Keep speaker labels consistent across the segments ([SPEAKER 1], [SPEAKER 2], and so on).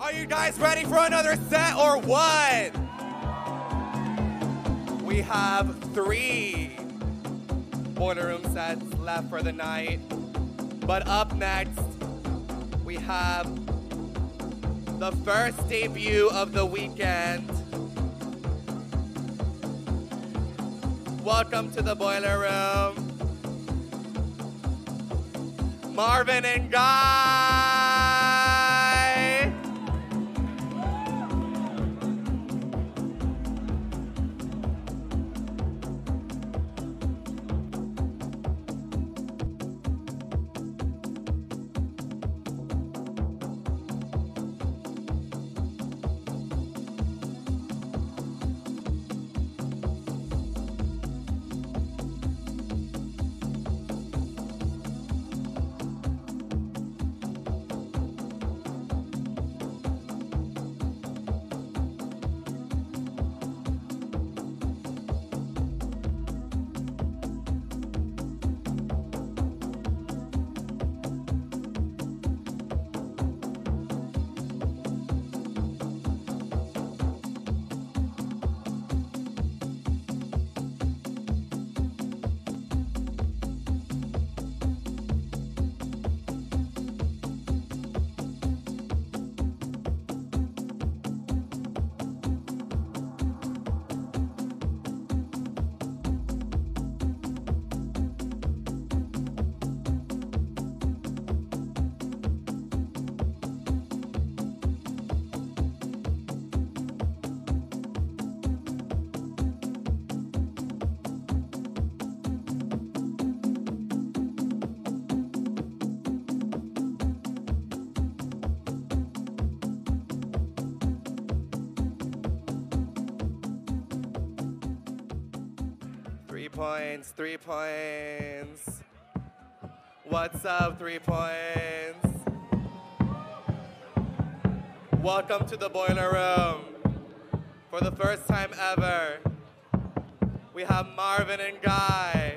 [SPEAKER 1] Are you guys ready for another set or what? We have three boiler room sets left for the night. But up next, we have the first debut of the weekend. Welcome to the boiler room. Marvin and Guy. Points. What's up, three points? Welcome to the boiler room. For the first time ever, we have Marvin and Guy.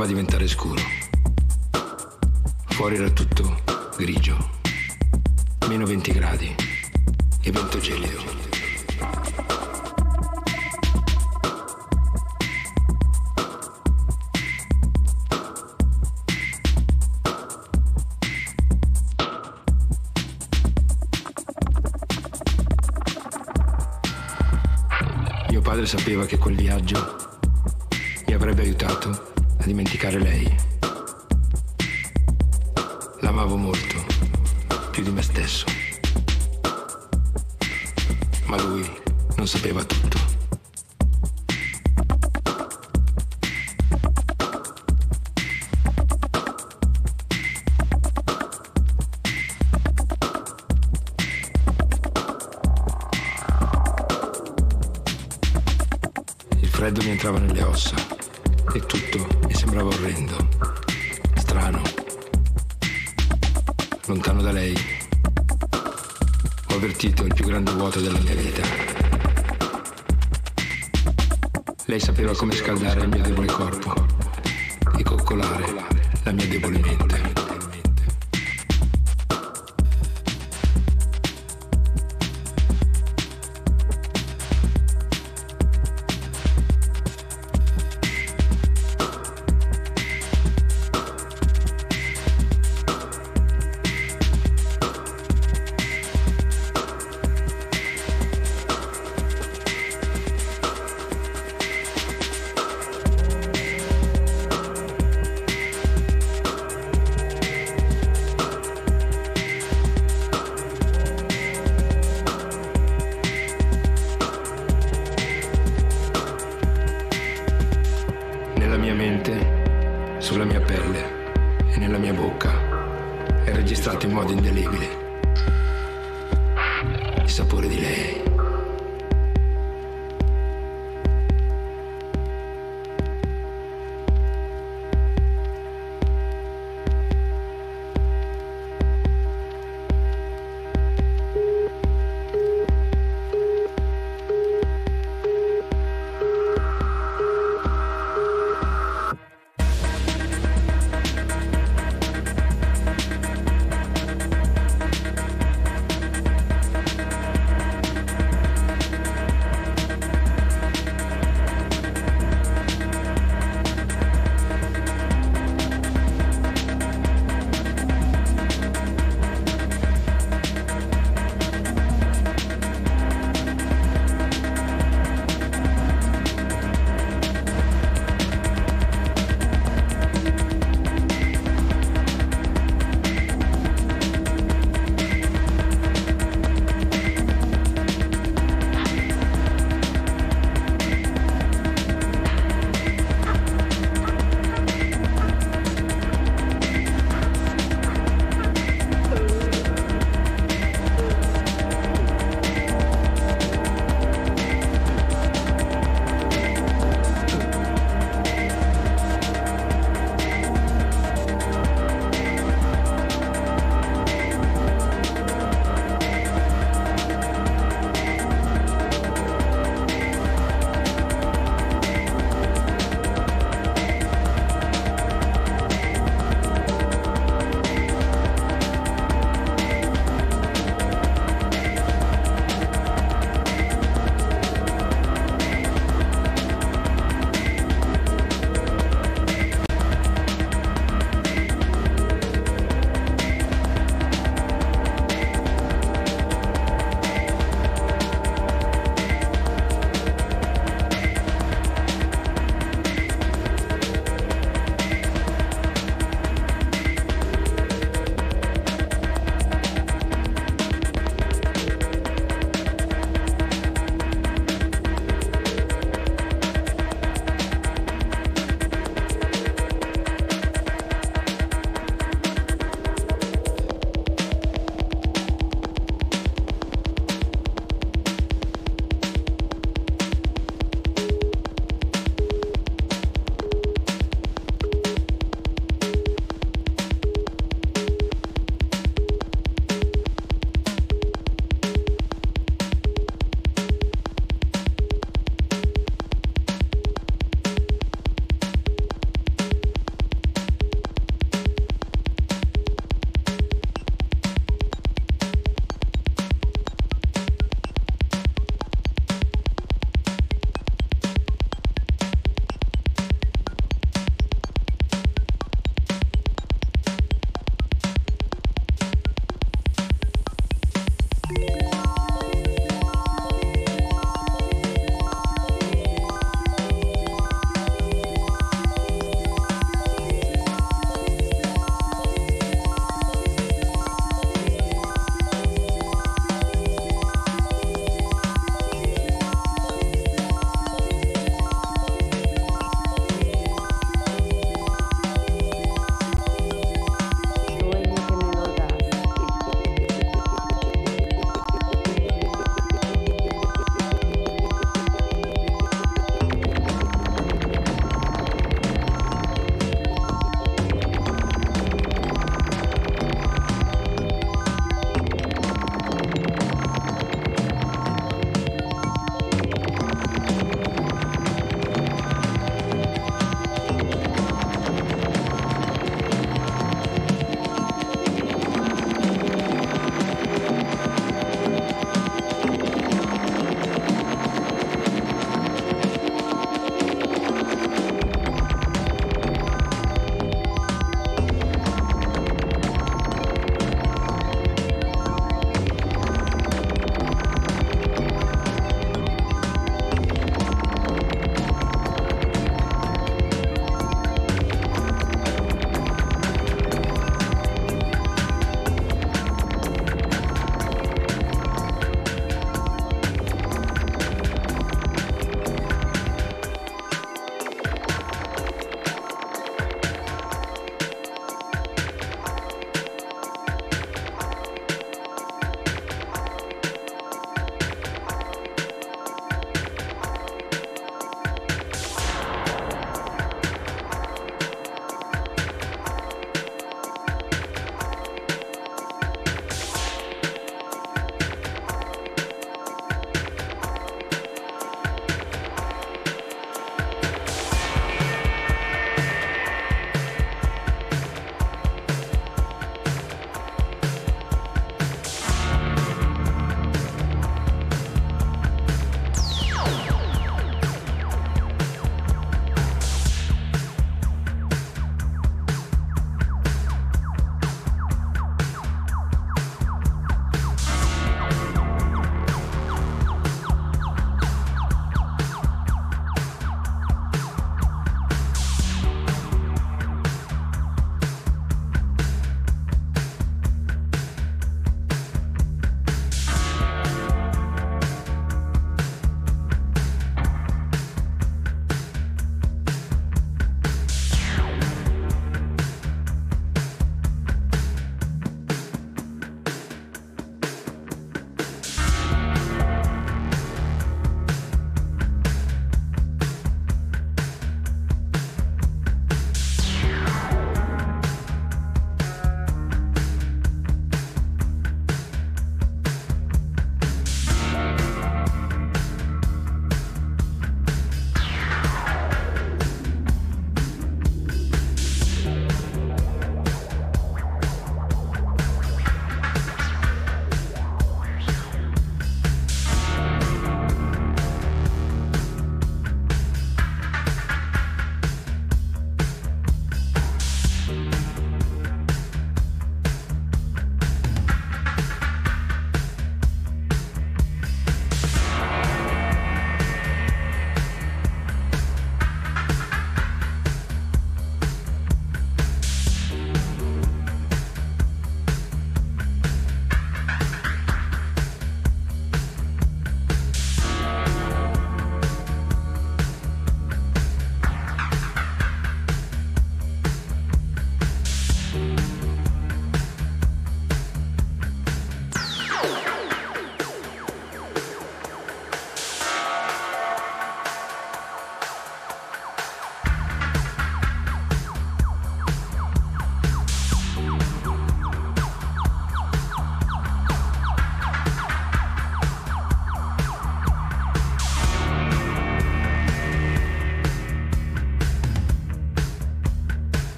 [SPEAKER 2] Iniziava a diventare scuro. Fuori era tutto grigio, meno 20 gradi e vento gelido. Mio padre sapeva che quel viaggio mi avrebbe aiutato a dimenticare lei. L'amavo molto, più di me stesso. Ma lui non sapeva tutto. Il freddo mi entrava nelle ossa e tutto mi sembrava orrendo, strano, lontano da lei. Ho avvertito il più grande vuoto della mia vita. Lei sapeva come scaldare il mio debole corpo e coccolare la mia debole mente.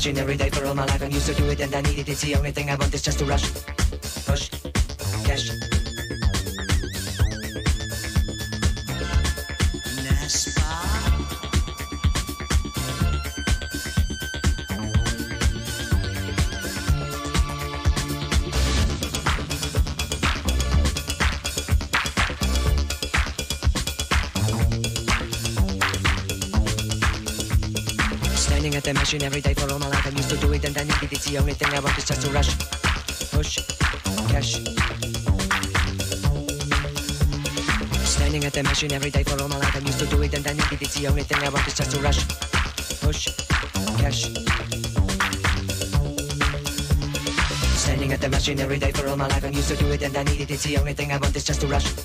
[SPEAKER 3] Machine every day for all my life. I'm used to do it and I need it. It's the only thing I want is just to rush. Push. Cash. Standing at the machine every day for all the only thing I want is just to rush. Push. Cash. Standing at the machine every day for all my life. I'm used to do it and I need it. It's the only thing I want is just to rush. Push. Cash. Standing at the machine every day for all my life. I'm used to do it and I need it. It's the only thing I want is just to rush.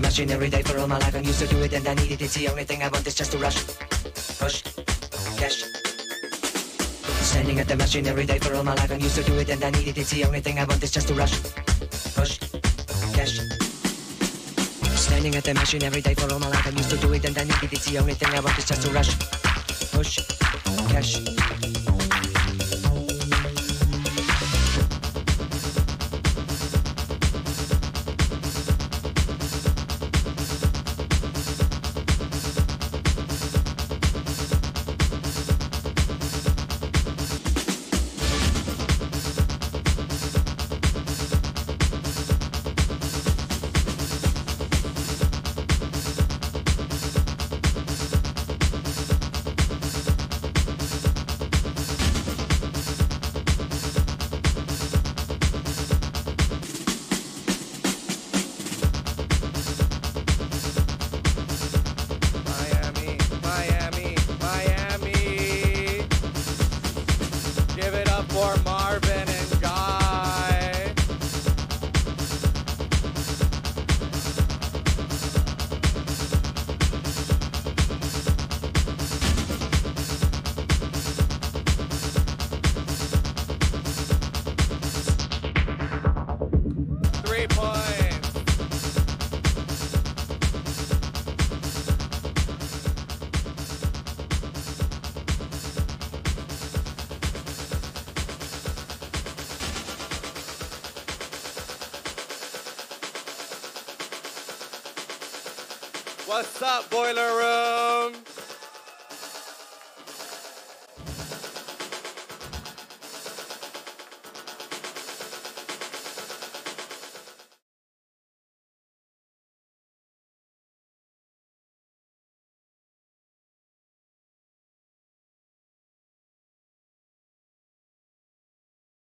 [SPEAKER 3] Machine every day for all my life. I'm used to do it and I need it. It's the only thing I want is just to rush. Push. Cash. Standing at the machine every day for all my life. I'm used to do it and I need it. It's the only thing I want is just to rush. Push. Cash. Standing at the machine every day for all my life. I'm used to do it and I need it. It's the only thing I want is just to rush. Push. Cash.